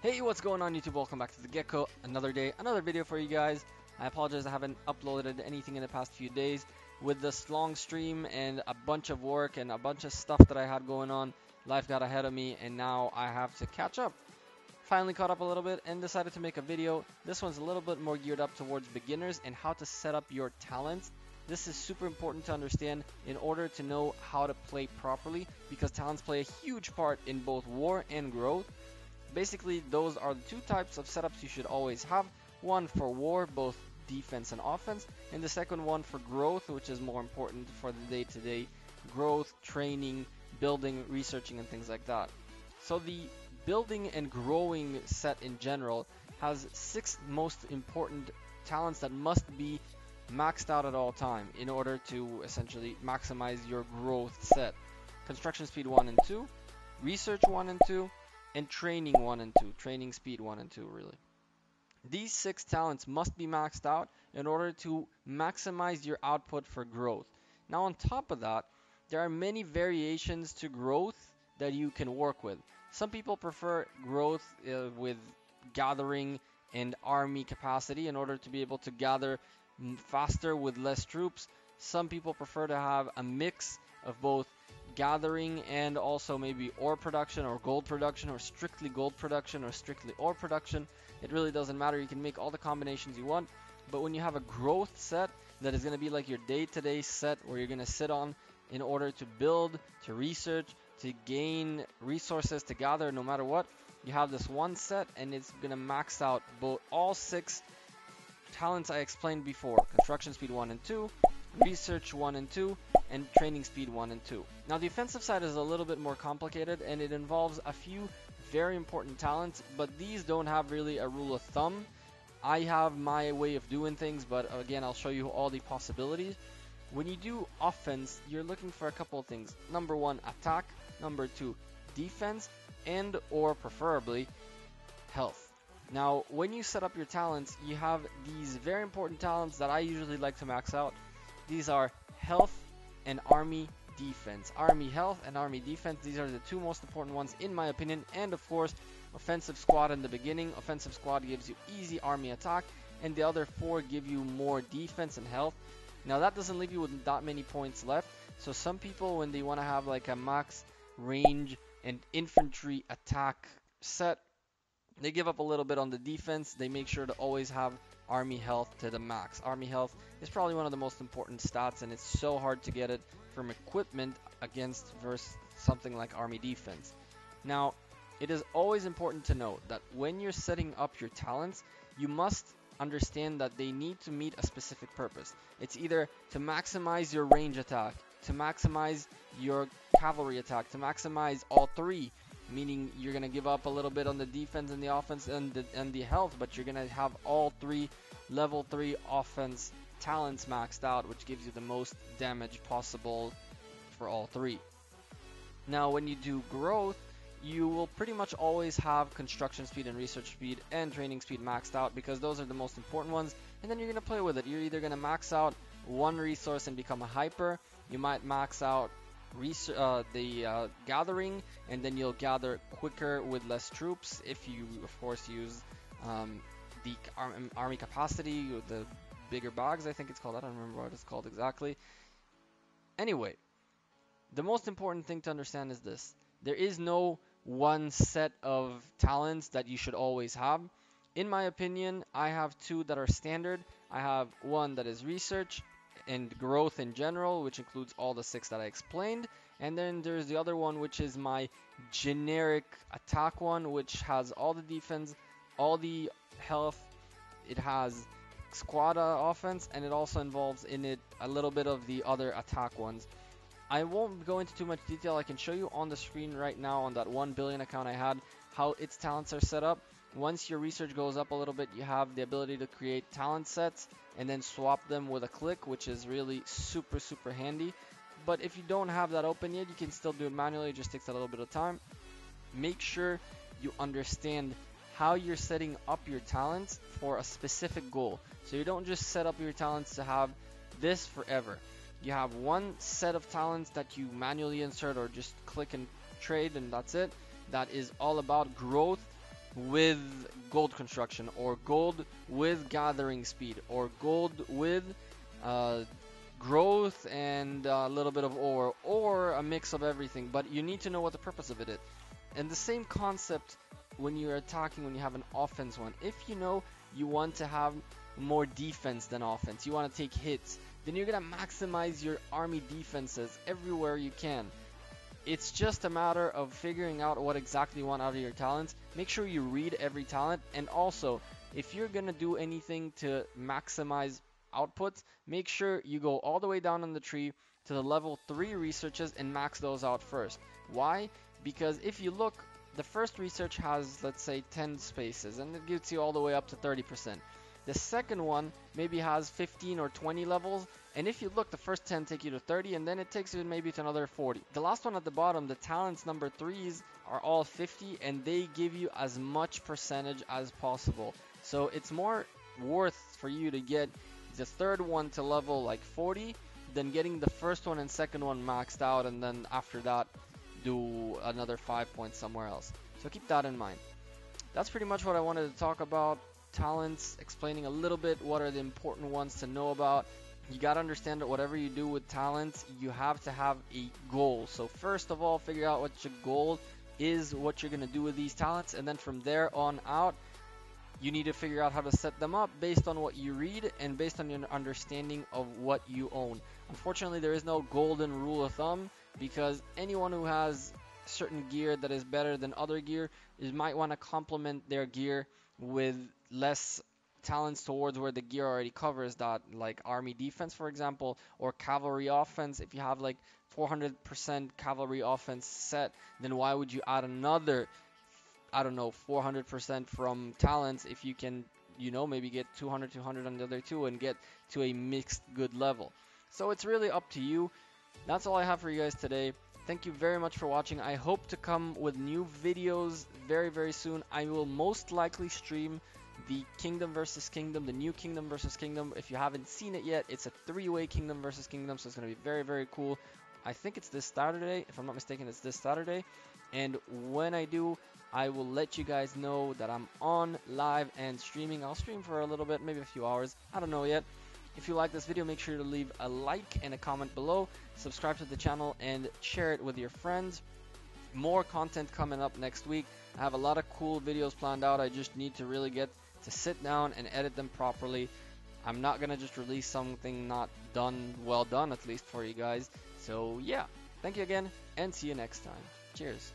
Hey, what's going on YouTube? Welcome back to the Gekko. Another day, another video for you guys. I apologize I haven't uploaded anything in the past few days. With this long stream and a bunch of work and a bunch of stuff that I had going on, life got ahead of me and now I have to catch up. Finally caught up a little bit and decided to make a video. This one's a little bit more geared up towards beginners and how to set up your talents. This is super important to understand in order to know how to play properly because talents play a huge part in both war and growth. Basically, those are the two types of setups you should always have. One for war, both defense and offense, and the second one for growth, which is more important for the day-to-day growth, training, building, researching, and things like that. So the building and growing set in general has six most important talents that must be maxed out at all time in order to essentially maximize your growth set. Construction speed 1 and 2, research 1 and 2, and training 1 and 2, training speed 1 and 2 really. These six talents must be maxed out in order to maximize your output for growth. Now on top of that, there are many variations to growth that you can work with. Some people prefer growth uh, with gathering and army capacity in order to be able to gather faster with less troops. Some people prefer to have a mix of both gathering and also maybe ore production or gold production or strictly gold production or strictly ore production. It really doesn't matter. You can make all the combinations you want. But when you have a growth set that is going to be like your day-to-day set where you're going to sit on in order to build, to research, to gain resources, to gather no matter what, you have this one set and it's going to max out both all six talents I explained before. Construction speed 1 and 2, research 1 and 2, and training speed 1 and 2. Now the offensive side is a little bit more complicated and it involves a few very important talents, but these don't have really a rule of thumb. I have my way of doing things, but again, I'll show you all the possibilities. When you do offense, you're looking for a couple of things. Number one, attack. Number two, defense. And or preferably, health. Now, when you set up your talents, you have these very important talents that I usually like to max out. These are health and army defense. Army health and army defense, these are the two most important ones in my opinion. And of course, offensive squad in the beginning. Offensive squad gives you easy army attack, and the other four give you more defense and health. Now that doesn't leave you with that many points left. So some people, when they want to have like a max range and infantry attack set, they give up a little bit on the defense. They make sure to always have army health to the max. Army health is probably one of the most important stats, and it's so hard to get it from equipment against versus something like army defense. Now, it is always important to note that when you're setting up your talents, you must understand that they need to meet a specific purpose. It's either to maximize your range attack, to maximize your cavalry attack, to maximize all three, meaning you're going to give up a little bit on the defense and the offense and the, and the health, but you're going to have all three level 3 offense talents maxed out, which gives you the most damage possible for all three. Now, when you do growth, you will pretty much always have construction speed and research speed and training speed maxed out because those are the most important ones. And then you're going to play with it. You're either going to max out one resource and become a hyper. You might max out uh, the uh, gathering, and then you'll gather quicker with less troops if you, of course, use um, the ar army capacity, the bigger bags, I think it's called. I don't remember what it's called exactly. Anyway, the most important thing to understand is this. There is no one set of talents that you should always have. In my opinion, I have two that are standard. I have one that is research and growth in general, which includes all the six that I explained. And then there's the other one, which is my generic attack one, which has all the defense, all the health. It has squad offense, and it also involves in it a little bit of the other attack ones. I won't go into too much detail. I can show you on the screen right now on that 1 billion account I had how its talents are set up. Once your research goes up a little bit, you have the ability to create talent sets and then swap them with a click, which is really super, super handy. But if you don't have that open yet, you can still do it manually. It just takes a little bit of time. Make sure you understand how you're setting up your talents for a specific goal. So you don't just set up your talents to have this forever. You have one set of talents that you manually insert or just click and trade and that's it. That is all about growth with gold construction, or gold with gathering speed, or gold with uh, growth and a little bit of ore, or a mix of everything. But you need to know what the purpose of it is. And the same concept when you're attacking when you have an offense one. If you know you want to have more defense than offense, you want to take hits, then you're to maximize your army defenses everywhere you can. It's just a matter of figuring out what exactly you want out of your talents. Make sure you read every talent, and also, if you're to do anything to maximize outputs, make sure you go all the way down on the tree to the level 3 researches and max those out first. Why? Because if you look, the first research has, let's say, 10 spaces, and it gets you all the way up to 30%. The second one maybe has 15 or 20 levels, and if you look, the first 10 take you to 30, and then it takes you maybe to another 40. The last one at the bottom, the talents number 3s are all 50, and they give you as much percentage as possible. So it's more worth for you to get the third one to level like 40 than getting the first one and second one maxed out, and then after that, do another 5 points somewhere else. So keep that in mind. That's pretty much what I wanted to talk about talents, explaining a little bit what are the important ones to know about. You got to understand that whatever you do with talents, you have to have a goal. So, first of all, figure out what your goal is, what you're going to do with these talents, and then from there on out, you need to figure out how to set them up based on what you read and based on your understanding of what you own. Unfortunately, there is no golden rule of thumb because anyone who has certain gear that is better than other gear is might want to complement their gear with less talents towards where the gear already covers that, like army defense, for example, or cavalry offense. If you have like 400% cavalry offense set, then why would you add another, I don't know, 400% from talents if you can, you know, maybe get 200, 200 on the other two and get to a mixed good level? So it's really up to you. That's all I have for you guys today. Thank you very much for watching. I hope to come with new videos very, very soon. I will most likely stream the Kingdom versus Kingdom, the new Kingdom versus Kingdom. If you haven't seen it yet, it's a three-way Kingdom versus Kingdom, so it's going to be very, very cool. I think it's this Saturday. If I'm not mistaken, it's this Saturday. And when I do, I will let you guys know that I'm on live and streaming. I'll stream for a little bit, maybe a few hours. I don't know yet. If you like this video, make sure to leave a like and a comment below. Subscribe to the channel and share it with your friends. More content coming up next week. I have a lot of cool videos planned out. I just need to really get to sit down and edit them properly. I'm not to just release something not done, well done at least for you guys. So yeah, thank you again and see you next time. Cheers.